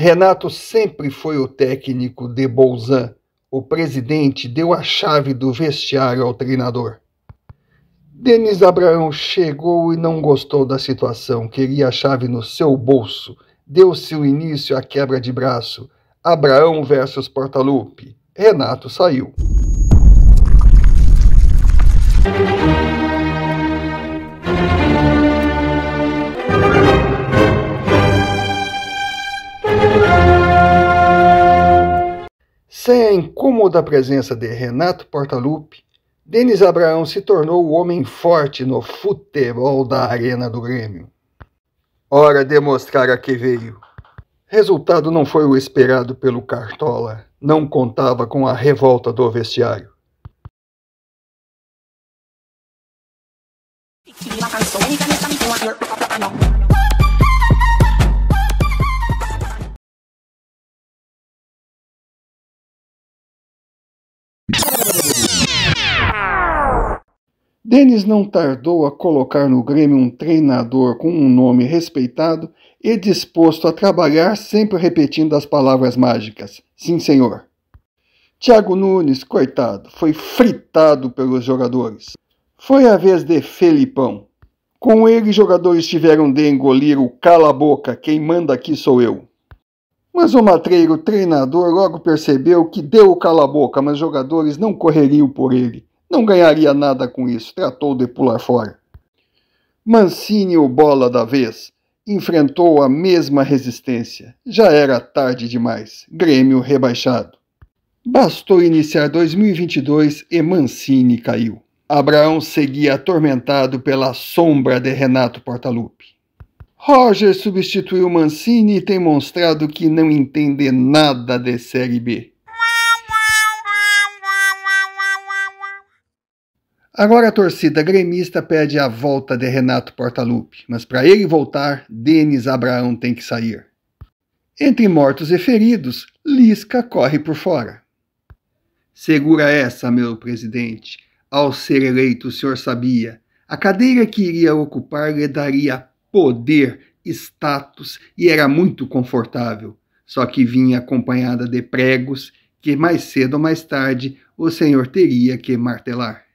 Renato sempre foi o técnico de Bolzan. O presidente deu a chave do vestiário ao treinador. Denis Abraão chegou e não gostou da situação, queria a chave no seu bolso. Deu-se o início à quebra de braço. Abraão versus Portalupe. Renato saiu. Sem a incômoda presença de Renato Portaluppi, Denis Abraão se tornou o homem forte no futebol da arena do Grêmio. Hora de mostrar a que veio. Resultado não foi o esperado pelo Cartola. Não contava com a revolta do vestiário. Denis não tardou a colocar no Grêmio um treinador com um nome respeitado e disposto a trabalhar, sempre repetindo as palavras mágicas: Sim, senhor. Thiago Nunes, coitado, foi fritado pelos jogadores. Foi a vez de Felipão. Com ele, jogadores tiveram de engolir o cala-boca, quem manda aqui sou eu. Mas o matreiro treinador logo percebeu que deu o cala-boca, mas jogadores não correriam por ele. Não ganharia nada com isso, tratou de pular fora. Mancini, o bola da vez, enfrentou a mesma resistência. Já era tarde demais. Grêmio rebaixado. Bastou iniciar 2022 e Mancini caiu. Abraão seguia atormentado pela sombra de Renato Portaluppi. Roger substituiu Mancini e tem mostrado que não entende nada de Série B. Agora a torcida gremista pede a volta de Renato Portaluppi, mas para ele voltar, Denis Abraão tem que sair. Entre mortos e feridos, Lisca corre por fora. Segura essa, meu presidente. Ao ser eleito, o senhor sabia. A cadeira que iria ocupar lhe daria poder, status e era muito confortável. Só que vinha acompanhada de pregos que mais cedo ou mais tarde o senhor teria que martelar.